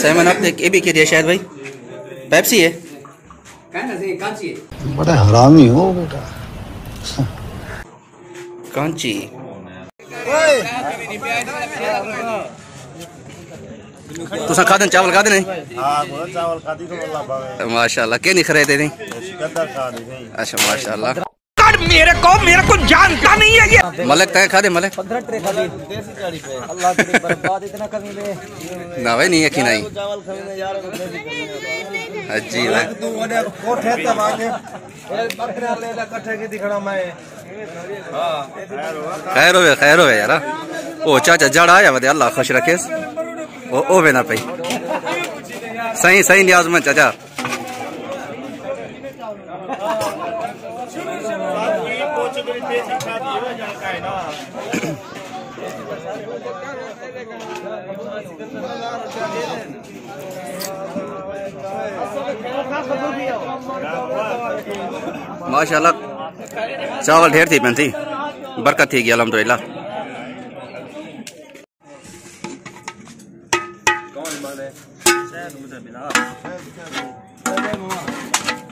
Seven up ایک اے بھی کے دیا شاید بھائی پیپسی ہے؟ بڑا حرامی ہو بیٹا۔ کانچی تسا کھا دیں چاول کھا دیں ہاں وہ چاول کھاتی تو اللہ پاوے۔ ماشاء اللہ کہ نہیں خریدے تھے سکندر کھا دی نہیں۔ اچھا ماشاء اللہ میرے کو میرے کو جانتا نہیں ہے یہ۔ ملک تے کھا دے، ملک۔ نہ بھائی، نہیں یقین نہیں چاول تو وڈے کوٹھے تے لے کٹھے کی دکھڑا میں خیر ہوئے خیر ہوئے یار او چاچا، جڑ آیا ودے، اللہ خوش رکھے۔ او او بے نہ پئی۔ صحیح صحیح نیاز من چاچا۔ ماشاء اللہ چاول ڈھیر تھی پین تھی برکت تھی گی الحمدللہ۔ بیٹھے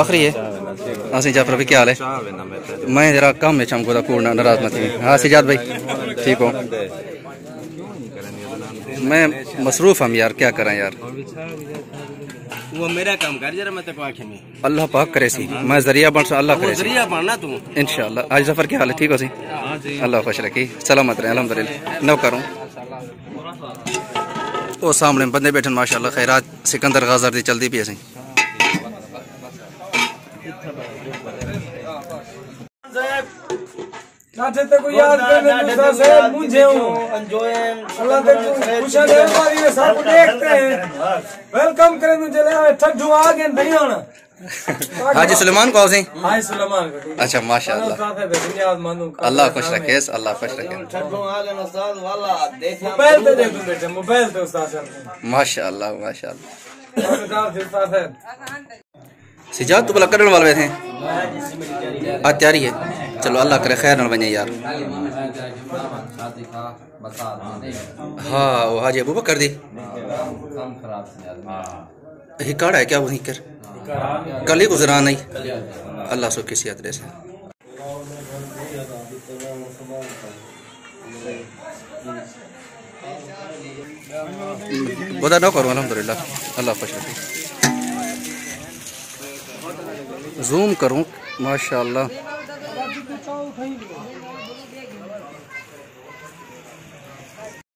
آخری ہے۔ ہاں سجاد پر کیا حال ہے؟ میں ذرا کام میں چم کو دا کوڑنا ناراض تھی ہاں سجاد بھائی ٹھیک ہو۔ میں مصروف ہم یار کیا کریں یار؟ وہ میرا کام کر جرا میں تے کو آکھے میں اللہ پاک کرے سی۔ میں ذریعہ بن سا اللہ کرے سی۔ ذریعہ بننا تو۔ انشاءاللہ۔ آج ظفر کیا حال ہے؟ ٹھیک ہو سی؟ اللہ خوش رکھی سلامت رہے الحمدللہ۔ نو کروں۔ او سامنے بندے بیٹھن ماشاءاللہ خیرات سکندر غازر دی چلدی پی اسی ناٹھے تے کو یاد کرنے دوسرا سے مجھے ہوں اللہ تے کو خوشا دے والی میں سب دیکھتے ہیں ویلکم کرنے نو چلے آئے ٹھڈو آگے نہیں ہونا حاجی سلیمان کو سی؟ ہائی سلیمان کا ٹھیک اچھا ماشاءاللہ۔ اللہ اللہ خوش رکھے، اللہ خوش رکھے۔ ٹھڈو آ گئے استاد والا موبائل تے دیکھو بیٹے موبائل تے استاد ماشاءاللہ ماشاءاللہ خدا سے استاد صاحب سجاد، تو بلا کرن والے تھے آج تیاری ہے۔ چلو، اللہ کرے خیر نہ بنے یار۔ ہاں وہ حاجی ابو بکر دی۔ ہی کاڑا ہے کیا وہیں کر؟ کل ہی گزرا نہیں۔ اللہ سو کسی ادرے سے بدا نہ کرو، الحمدللہ۔ اللہ خوش رکھے۔ زوم کروں ماشاءاللہ۔